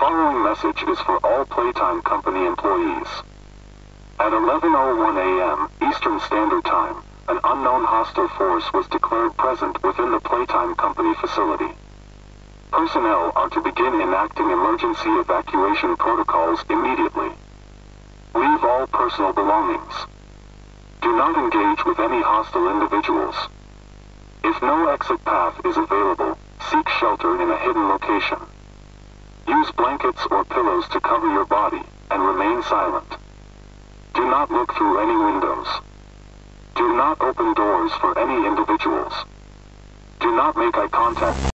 message is for all Playtime Company employees. At 11.01 a.m. Eastern Standard Time, an unknown hostile force was declared present within the Playtime Company facility. Personnel are to begin enacting emergency evacuation protocols immediately. Leave all personal belongings. Do not engage with any hostile individuals. If no exit path is available, seek shelter in a hidden location. Use blankets or pillows to cover your body, and remain silent. Do not look through any windows. Do not open doors for any individuals. Do not make eye contact.